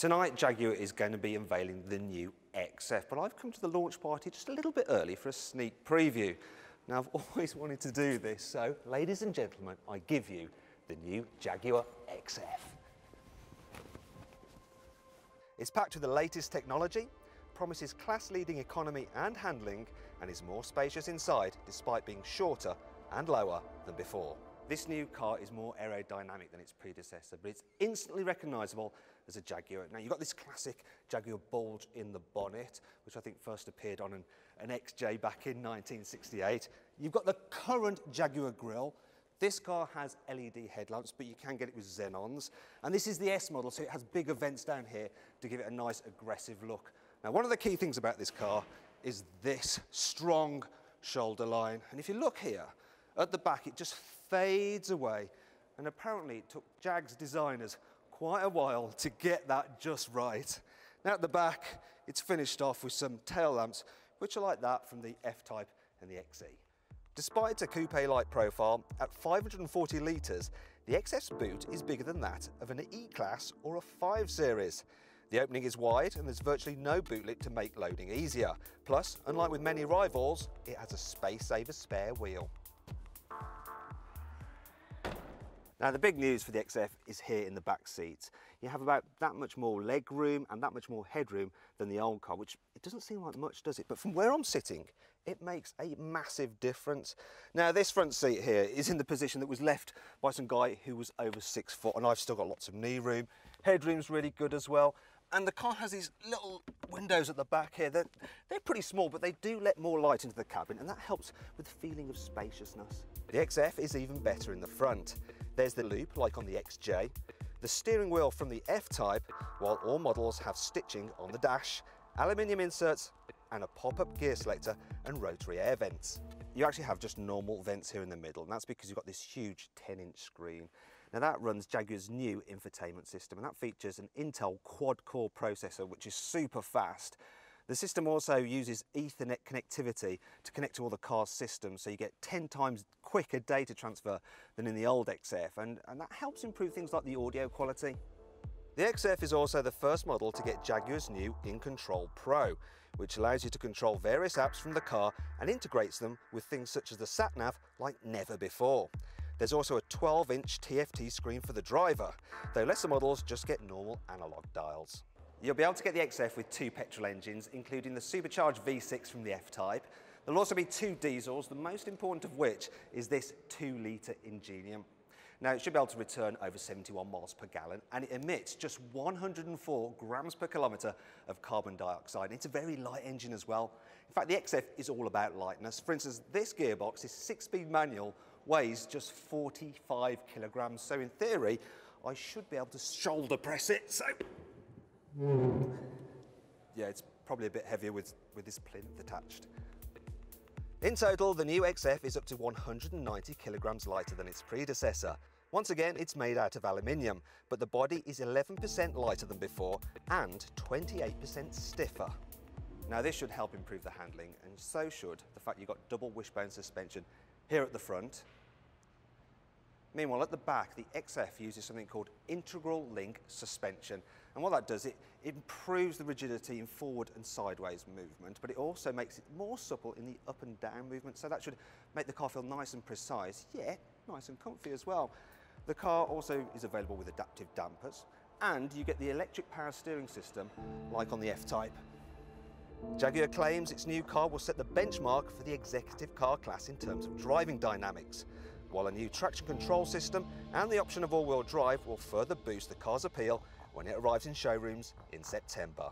Tonight, Jaguar is going to be unveiling the new XF, but I've come to the launch party just a little bit early for a sneak preview. Now, I've always wanted to do this, so ladies and gentlemen, I give you the new Jaguar XF. It's packed with the latest technology, promises class-leading economy and handling, and is more spacious inside despite being shorter and lower than before. This new car is more aerodynamic than its predecessor, but it's instantly recognisable as a Jaguar. Now, you've got this classic Jaguar bulge in the bonnet, which I think first appeared on an, an XJ back in 1968. You've got the current Jaguar grille. This car has LED headlamps, but you can get it with xenons. And this is the S model, so it has bigger vents down here to give it a nice aggressive look. Now, one of the key things about this car is this strong shoulder line. And if you look here, at the back, it just fades away. And apparently it took Jag's designers quite a while to get that just right. Now at the back, it's finished off with some tail lamps, which are like that from the F-Type and the XE. Despite a coupe-like profile, at 540 litres, the XF's boot is bigger than that of an E-Class or a 5 Series. The opening is wide and there's virtually no boot lip to make loading easier. Plus, unlike with many rivals, it has a space-saver spare wheel. Now the big news for the XF is here in the back seat. You have about that much more leg room and that much more headroom than the old car, which it doesn't seem like much, does it? But from where I'm sitting, it makes a massive difference. Now this front seat here is in the position that was left by some guy who was over six foot and I've still got lots of knee room. Headroom's really good as well. And the car has these little windows at the back here. They're, they're pretty small, but they do let more light into the cabin, and that helps with the feeling of spaciousness. The XF is even better in the front. There's the loop, like on the XJ, the steering wheel from the F-Type, while all models have stitching on the dash, aluminium inserts, and a pop-up gear selector and rotary air vents. You actually have just normal vents here in the middle, and that's because you've got this huge 10-inch screen. Now that runs Jaguar's new infotainment system, and that features an Intel quad-core processor, which is super fast. The system also uses Ethernet connectivity to connect to all the car's systems, so you get 10 times quicker data transfer than in the old XF, and, and that helps improve things like the audio quality. The XF is also the first model to get Jaguar's new InControl Pro, which allows you to control various apps from the car and integrates them with things such as the sat-nav like never before. There's also a 12-inch TFT screen for the driver, though lesser models just get normal analog dials. You'll be able to get the XF with two petrol engines, including the supercharged V6 from the F-Type. There'll also be two diesels, the most important of which is this 2-litre Ingenium. Now, it should be able to return over 71 miles per gallon, and it emits just 104 grams per kilometre of carbon dioxide. It's a very light engine as well. In fact, the XF is all about lightness. For instance, this gearbox, this six-speed manual, weighs just 45 kilograms. So in theory, I should be able to shoulder press it. So, yeah, it's probably a bit heavier with, with this plinth attached. In total, the new XF is up to 190 kilograms lighter than its predecessor. Once again, it's made out of aluminium, but the body is 11% lighter than before and 28% stiffer. Now this should help improve the handling, and so should the fact you've got double wishbone suspension here at the front Meanwhile, at the back, the XF uses something called integral link suspension. And what that does, it improves the rigidity in forward and sideways movement, but it also makes it more supple in the up and down movement. So that should make the car feel nice and precise, yet nice and comfy as well. The car also is available with adaptive dampers, and you get the electric power steering system like on the F-Type. Jaguar claims its new car will set the benchmark for the executive car class in terms of driving dynamics while a new traction control system and the option of all-wheel drive will further boost the car's appeal when it arrives in showrooms in September.